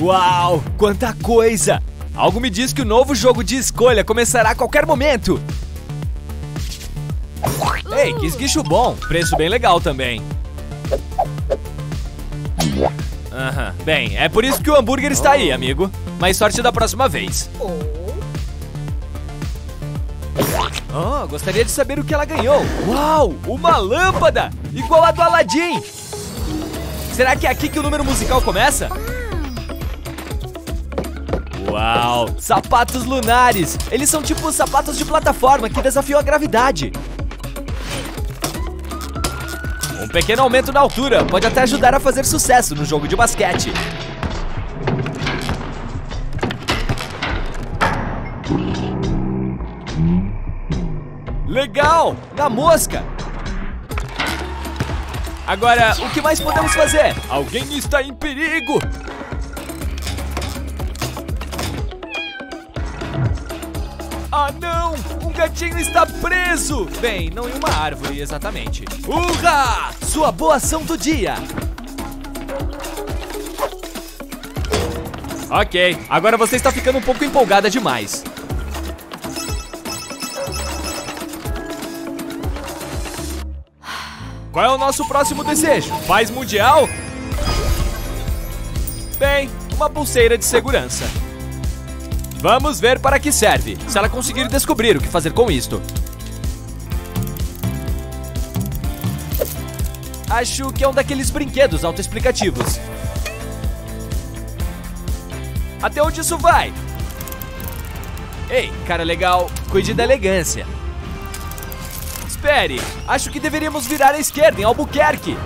Uau, quanta coisa! Algo me diz que o novo jogo de escolha começará a qualquer momento. Ei, que esguicho bom. Preço bem legal também. Aham. Bem, é por isso que o hambúrguer está aí, amigo. Mais sorte da próxima vez. Oh, gostaria de saber o que ela ganhou. Uau, uma lâmpada! Igual a do Aladdin! Será que é aqui que o número musical começa? Uau, sapatos lunares! Eles são tipo sapatos de plataforma que desafiam a gravidade. Um pequeno aumento na altura pode até ajudar a fazer sucesso no jogo de basquete. Legal! Na mosca! Agora, o que mais podemos fazer? Alguém está em perigo! Ah, não! Um gatinho está preso! Bem, não em uma árvore, exatamente. Urra! Sua boa ação do dia! Ok, agora você está ficando um pouco empolgada demais. Qual é o nosso próximo desejo? Paz mundial? Bem, uma pulseira de segurança. Vamos ver para que serve, se ela conseguir descobrir o que fazer com isto. Acho que é um daqueles brinquedos autoexplicativos. Até onde isso vai? Ei, cara legal, cuide da elegância. Espere, acho que deveríamos virar à esquerda em Albuquerque.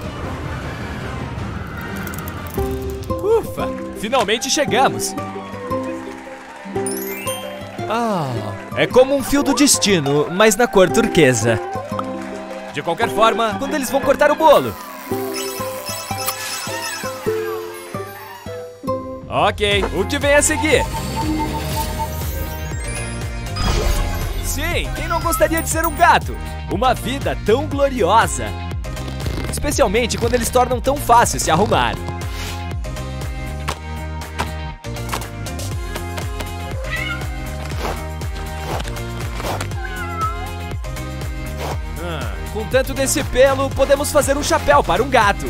Ufa, finalmente chegamos. Ah, é como um fio do destino, mas na cor turquesa. De qualquer forma, quando eles vão cortar o bolo? Ok, o que vem a seguir? Sim, quem não gostaria de ser um gato? Uma vida tão gloriosa. Especialmente quando eles tornam tão fácil se arrumar. Com tanto desse pelo, podemos fazer um chapéu para um gato.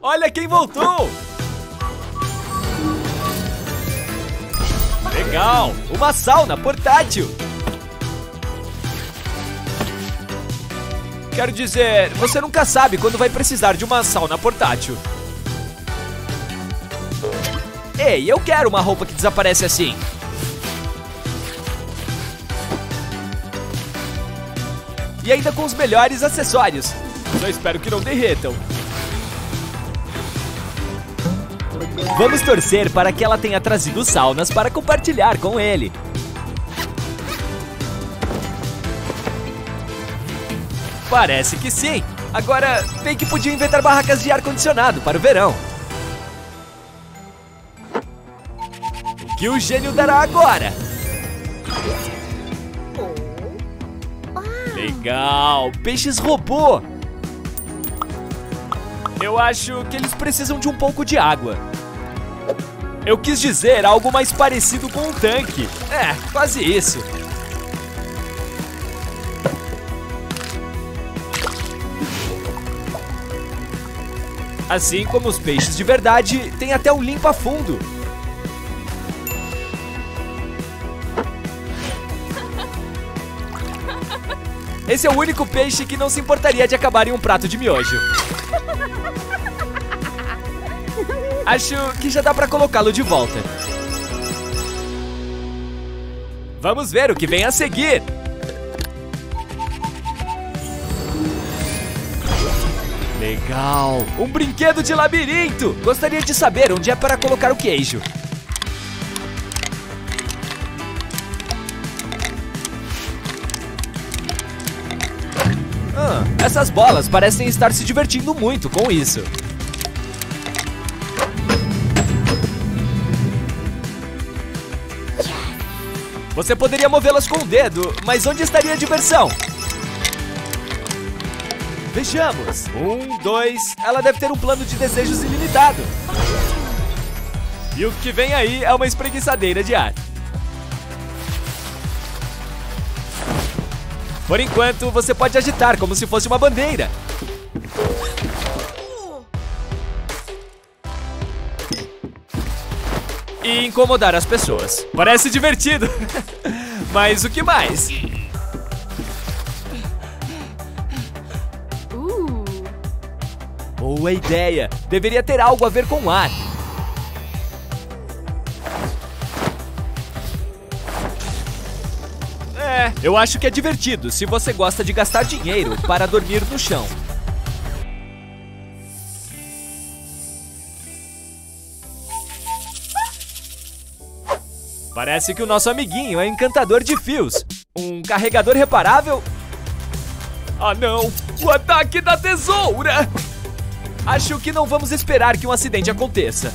Olha quem voltou! Legal! Uma sauna portátil! Quero dizer, você nunca sabe quando vai precisar de uma sauna portátil. Ei, eu quero uma roupa que desaparece assim. E ainda com os melhores acessórios. Só espero que não derretam. Vamos torcer para que ela tenha trazido saunas para compartilhar com ele. Parece que sim. Agora, bem que podia inventar barracas de ar-condicionado para o verão. Que o gênio dará agora? Legal! Peixes robô! Eu acho que eles precisam de um pouco de água. Eu quis dizer algo mais parecido com um tanque. É, quase isso. Assim como os peixes de verdade, tem até um limpa-fundo. Esse é o único peixe que não se importaria de acabar em um prato de miojo. Acho que já dá pra colocá-lo de volta. Vamos ver o que vem a seguir. Legal! Um brinquedo de labirinto! Gostaria de saber onde é para colocar o queijo. Essas bolas parecem estar se divertindo muito com isso. Você poderia movê-las com o dedo, mas onde estaria a diversão? Vejamos. Um, dois. Ela deve ter um plano de desejos ilimitado. E o que vem aí é uma espreguiçadeira de ar. Por enquanto, você pode agitar como se fosse uma bandeira. E incomodar as pessoas. Parece divertido. Mas o que mais? Uh. Boa ideia! Deveria ter algo a ver com ar. É, eu acho que é divertido se você gosta de gastar dinheiro para dormir no chão. Parece que o nosso amiguinho é encantador de fios. Um carregador reparável? Ah não! O ataque da tesoura! Acho que não vamos esperar que um acidente aconteça.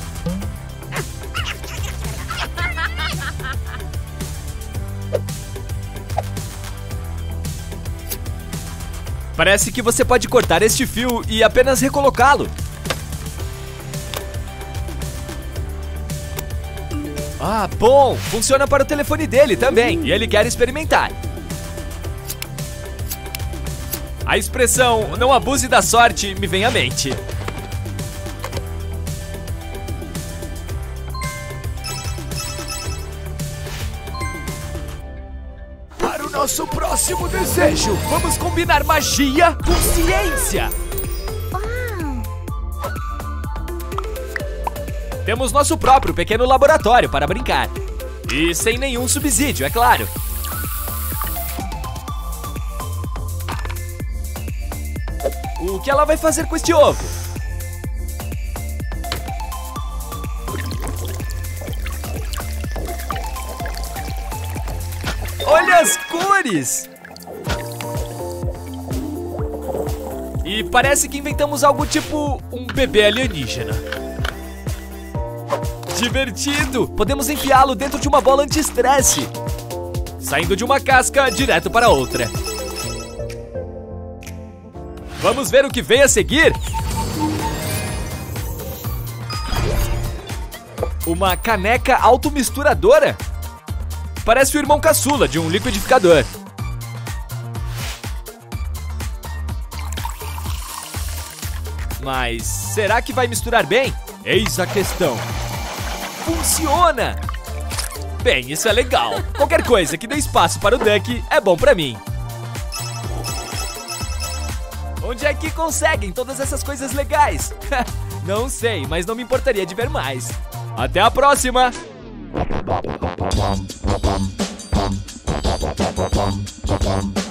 Parece que você pode cortar este fio e apenas recolocá-lo. Ah, bom! Funciona para o telefone dele também, e ele quer experimentar. A expressão não abuse da sorte me vem à mente. Nosso próximo desejo, vamos combinar magia com ciência. Temos nosso próprio pequeno laboratório para brincar. E sem nenhum subsídio, é claro. O que ela vai fazer com este ovo? Olha as cores! E parece que inventamos algo tipo um bebê alienígena. Divertido! Podemos enfiá-lo dentro de uma bola anti-estresse. Saindo de uma casca direto para outra. Vamos ver o que vem a seguir? Uma caneca automisturadora? Parece o irmão caçula de um liquidificador. Mas será que vai misturar bem? Eis a questão. Funciona! Bem, isso é legal. Qualquer coisa que dê espaço para o Duck é bom para mim. Onde é que conseguem todas essas coisas legais? não sei, mas não me importaria de ver mais. Até a próxima! Ba-bum, bum, ba-ba-ba-ba-bum.